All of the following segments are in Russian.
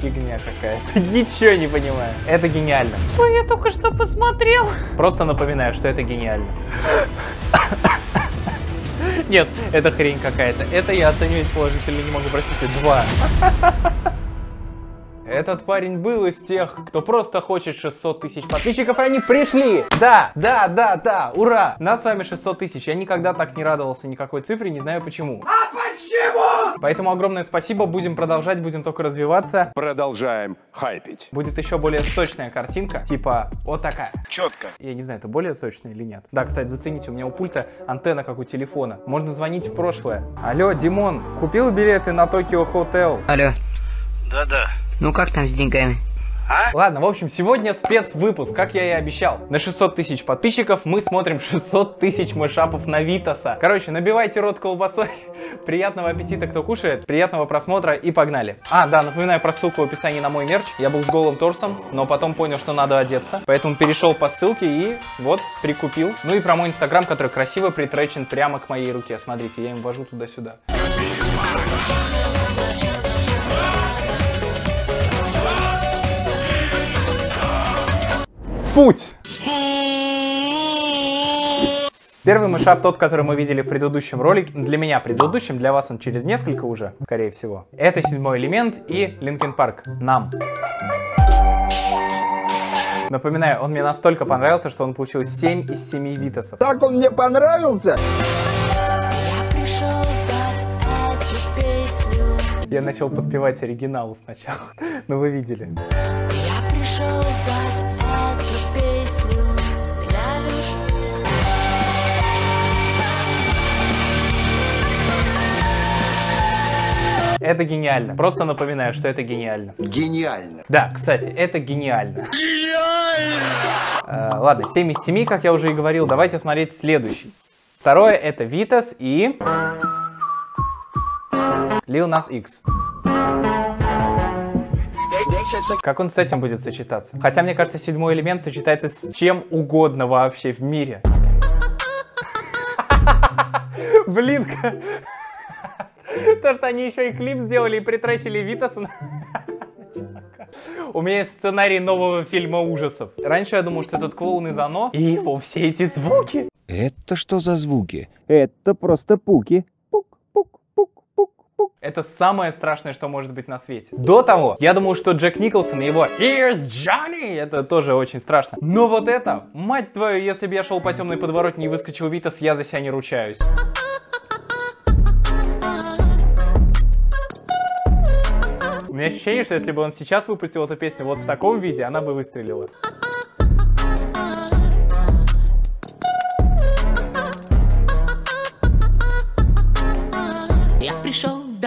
фигня какая-то. Ничего не понимаю. Это гениально. Ой, я только что посмотрел. Просто напоминаю, что это гениально. Нет, это хрень какая-то. Это я оценивать положительно не могу, простите, два. Этот парень был из тех, кто просто хочет 600 тысяч подписчиков, и они пришли! Да, да, да, да, ура! Нас с вами 600 тысяч. Я никогда так не радовался никакой цифре, не знаю почему. А почему? Поэтому огромное спасибо, будем продолжать, будем только развиваться. Продолжаем хайпить. Будет еще более сочная картинка, типа вот такая. Четко. Я не знаю, это более сочная или нет. Да, кстати, зацените, у меня у пульта антенна, как у телефона. Можно звонить в прошлое. Алло, Димон, купил билеты на Токио Хотел? Алло, Да-да. ну как там с деньгами? Ладно, в общем, сегодня спецвыпуск, как я и обещал. На 600 тысяч подписчиков мы смотрим 600 тысяч мышапов на Витаса. Короче, набивайте рот колбасой. Приятного аппетита, кто кушает, приятного просмотра и погнали. А, да, напоминаю про ссылку в описании на мой мерч. Я был с голым торсом, но потом понял, что надо одеться. Поэтому перешел по ссылке и вот, прикупил. Ну и про мой инстаграм, который красиво притречен прямо к моей руке. Смотрите, я им вожу туда-сюда. Путь! Первый мышап тот, который мы видели в предыдущем ролике. Для меня предыдущем, для вас он через несколько уже, скорее всего. Это седьмой элемент и Линкен Парк. Нам. Напоминаю, он мне настолько понравился, что он получил 7 из 7 витасов. Так он мне понравился. Я начал подпевать оригинал сначала, но вы видели. Я пришел дать эту песню для души. Это гениально. Просто напоминаю, что это гениально. Гениально. Да, кстати, это гениально. Гениально! ладно, 7 из 7, как я уже и говорил. Давайте смотреть следующий. Второе это Витас и... Lil Nas X. Как он с этим будет сочетаться? Хотя, мне кажется, седьмой элемент сочетается с чем угодно вообще в мире. Блин, то, что они еще и клип сделали и притречили Витаса. У меня есть сценарий нового фильма ужасов. Раньше я думал, что этот клоун из Оно, и его все эти звуки. Это что за звуки? Это просто пуки. Это самое страшное, что может быть на свете. До того, я думал, что Джек Николсон и его Here's Johnny, это тоже очень страшно. Но вот это, мать твою, если бы я шел по темной подворотне и выскочил Витас, я за себя не ручаюсь. У меня ощущение, что если бы он сейчас выпустил эту песню вот в таком виде, она бы выстрелила.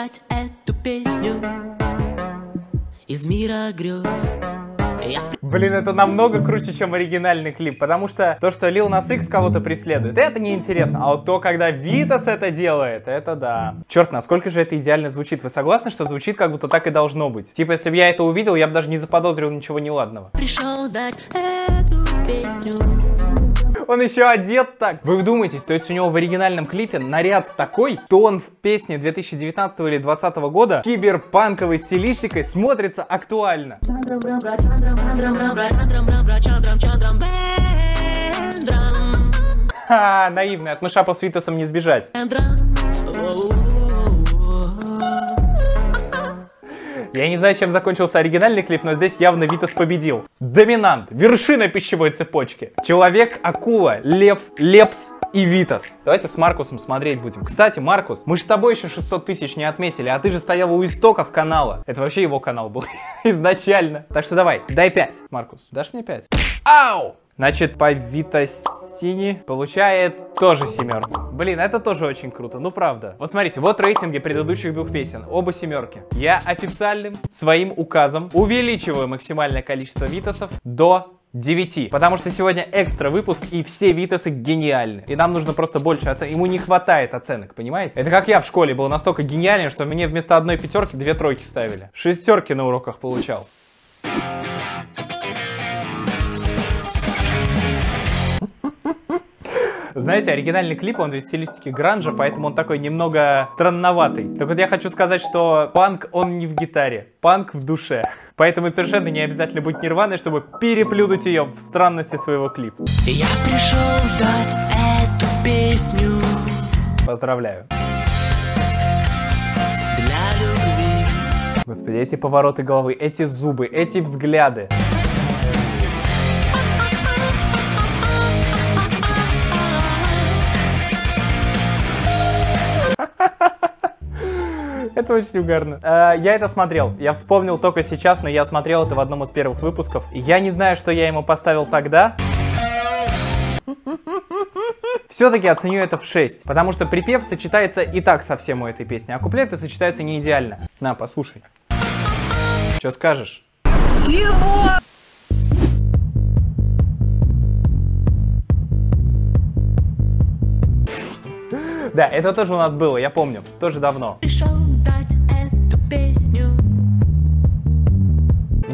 Дать эту песню из мира грез. Я Блин, это намного круче, чем оригинальный клип, потому что то, что Lil Nas X кого-то преследует, это неинтересно, а вот то, когда Витас это делает, это да. Черт, насколько же это идеально звучит, вы согласны, что звучит как будто так и должно быть? Типа, если бы я это увидел, я бы даже не заподозрил ничего неладного. пришел дать эту песню. Он еще одет так. Вы вдумайтесь, то есть у него в оригинальном клипе наряд такой, то он в песне 2019 или 2020 года киберпанковой стилистикой смотрится актуально. Ха, наивный, от мышапа с Витасом не сбежать. Я не знаю, чем закончился оригинальный клип, но здесь явно Витас победил. Доминант, вершина пищевой цепочки. Человек, акула, лев, лепс и Витас. Давайте с Маркусом смотреть будем. Кстати, Маркус, мы же с тобой еще 600 тысяч не отметили, а ты же стоял у истоков канала. Это вообще его канал был изначально. Так что давай, дай 5. Маркус, дашь мне 5? Ау! Значит, по Витасини получает тоже семерку. Блин, это тоже очень круто, ну правда. Вот смотрите, вот рейтинги предыдущих двух песен, оба семерки. Я официальным своим указом увеличиваю максимальное количество Витасов до 9. Потому что сегодня экстра выпуск и все Витасы гениальны. И нам нужно просто больше оценок. Ему не хватает оценок, понимаете? Это как я в школе был настолько гениален, что мне вместо одной пятерки две тройки ставили. Шестерки на уроках получал. Знаете, оригинальный клип, он ведь в стилистике гранжа, поэтому он такой немного странноватый. Так вот я хочу сказать, что панк, он не в гитаре, панк в душе. Поэтому совершенно не обязательно быть нирваной, чтобы переплюнуть ее в странности своего клипа. Я пришел дать эту песню Поздравляю. для любви. Господи, эти повороты головы, эти зубы, эти взгляды. Это очень угарно. Э, Я это смотрел. Я вспомнил только сейчас, но я смотрел это в одном из первых выпусков. Я не знаю, что я ему поставил тогда. Все-таки оценю это в 6, потому что припев сочетается и так совсем у этой песни, а куплеты сочетаются не идеально. На, послушай. Что скажешь? Чего? Да, это тоже у нас было, я помню, тоже давно. Пришел песню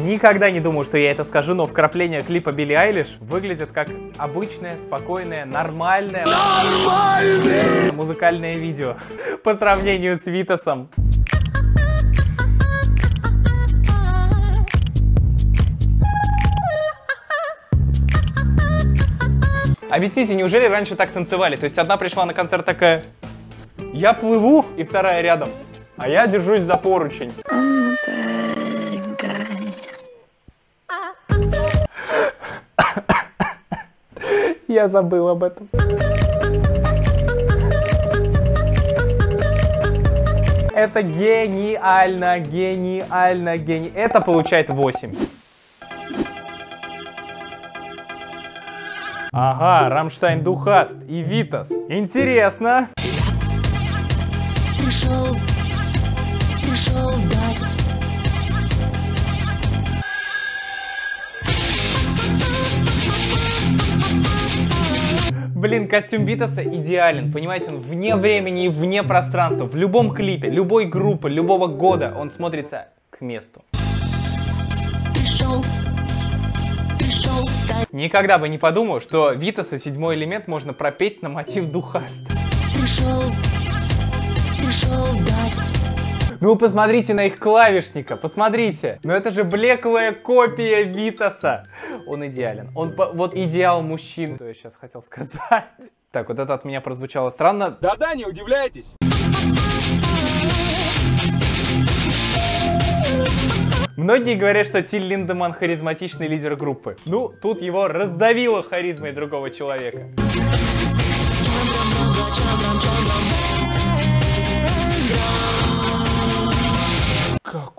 Никогда не думал, что я это скажу, но вкрапление клипа Билли Айлиш выглядит как обычное, спокойное, нормальное, музыкальное видео по сравнению с Витасом. Объясните, неужели раньше так танцевали? То есть одна пришла на концерт такая, я плыву, и вторая рядом, а я держусь за поручень. Я забыл об этом. Это гениально, гениально, гени... Это получает 8. Ага, Рамштайн Духаст и Витас. Интересно. Пришел, пришел дать Блин, костюм Витаса идеален, понимаете, он вне времени и вне пространства. В любом клипе, любой группы, любого года он смотрится к месту. Пришел, Никогда бы не подумал, что Витаса седьмой элемент можно пропеть на мотив Духаста. Пришел, пришел дать Ну посмотрите на их клавишника, посмотрите. Ну это же блеклая копия Витаса. Он идеален. Он вот идеал мужчин. Что я сейчас хотел сказать? Так, вот это от меня прозвучало странно. Да-да, не удивляйтесь. Многие говорят, что Тиль Линдеман харизматичный лидер группы. Ну, тут его раздавило харизмой другого человека.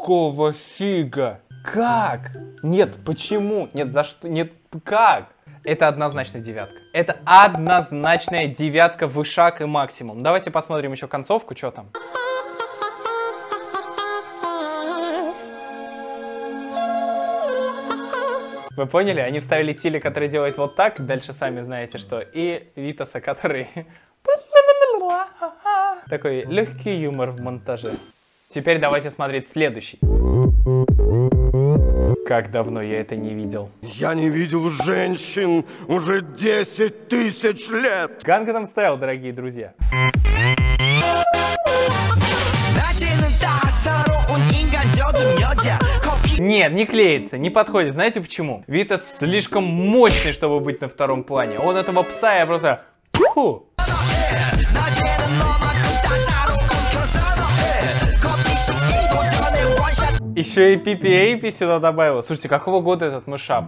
Какого фига? Как? Нет, почему? Нет, за что? Нет, как? Это однозначно девятка. Это однозначная девятка вышаг и максимум. Давайте посмотрим еще концовку, что там. Вы поняли? Они вставили Тиля, который делает вот так, дальше сами знаете что, и Витаса, который... Такой легкий юмор в монтаже. Теперь давайте смотреть следующий. Как давно я это не видел. Я не видел женщин уже 10 тысяч лет. Gangnam Style, дорогие друзья. Нет, не клеится, не подходит. Знаете почему? Витас слишком мощный, чтобы быть на втором плане. Он этого пса я просто... Фу. Еще и PPAP сюда добавила. Слушайте, какого года этот мышап?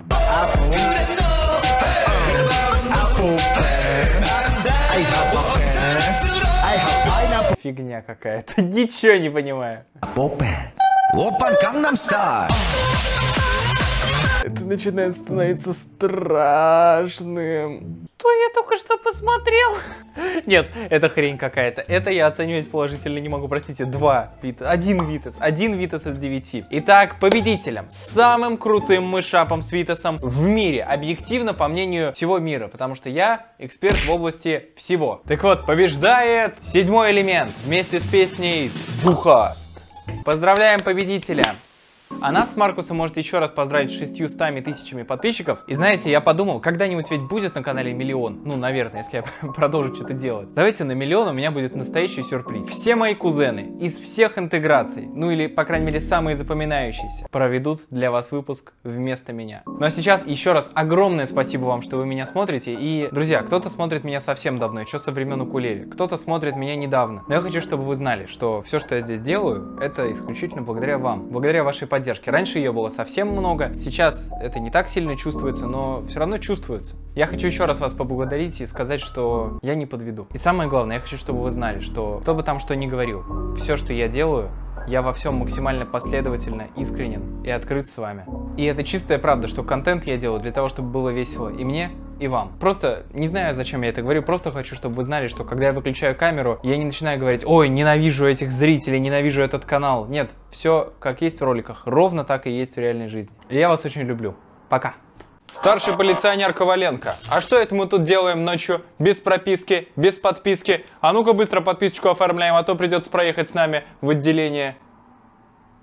Фигня какая-то. Ничего не понимаю. Опен Gangnam Style начинает становиться страшным. Что я только что посмотрел? Нет, это хрень какая-то. Это я оценивать положительно не могу. Простите, два Вита, один Витас, один Витас из девяти. Итак, победителем, самым крутым мышапом с Витасом в мире, объективно по мнению всего мира, потому что я эксперт в области всего. Так вот, побеждает седьмой элемент вместе с песней Духаст. Поздравляем победителя. А нас с Маркусом может еще раз поздравить с 600 тысячами подписчиков. И знаете, я подумал, когда-нибудь ведь будет на канале миллион. Ну, наверное, если я продолжу что-то делать. Давайте на миллион у меня будет настоящий сюрприз. Все мои кузены из всех интеграций, ну или, по крайней мере, самые запоминающиеся, проведут для вас выпуск вместо меня. Ну а сейчас еще раз огромное спасибо вам, что вы меня смотрите. И, друзья, кто-то смотрит меня совсем давно, еще со времен укулеле. Кто-то смотрит меня недавно. Но я хочу, чтобы вы знали, что все, что я здесь делаю, это исключительно благодаря вам. Благодаря вашей поддержке. Раньше ее было совсем много. Сейчас это не так сильно чувствуется, но все равно чувствуется. Я хочу еще раз вас поблагодарить и сказать, что я не подведу. И самое главное, я хочу, чтобы вы знали, что кто бы там что ни говорил, все, что я делаю, я во всем максимально последовательно, искренен и открыт с вами. И это чистая правда, что контент я делаю для того, чтобы было весело и мне, и вам. Просто не знаю, зачем я это говорю, просто хочу, чтобы вы знали, что когда я выключаю камеру, я не начинаю говорить, ой, ненавижу этих зрителей, ненавижу этот канал. Нет, все как есть в роликах, ровно так и есть в реальной жизни. И я вас очень люблю. Пока. Старший полиционер Коваленко. А что это мы тут делаем ночью? Без прописки, без подписки? А ну-ка быстро подписочку оформляем, а то придется проехать с нами в отделение.